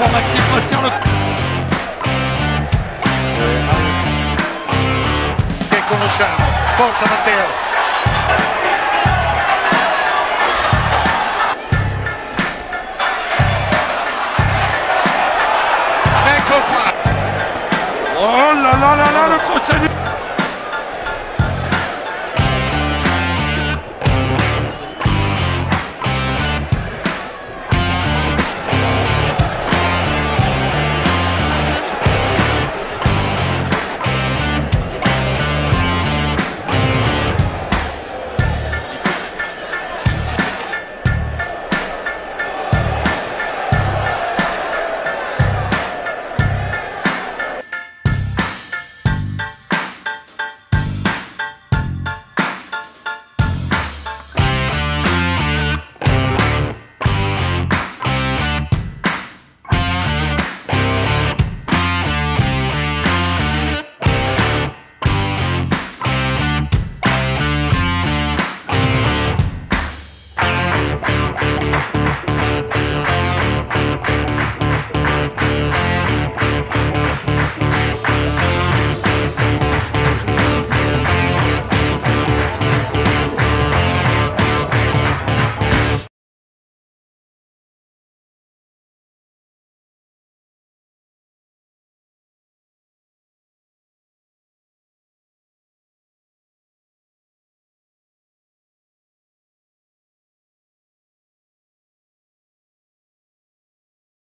pour Maxime Postier. Le... Che conosciamo. Forza Matteo.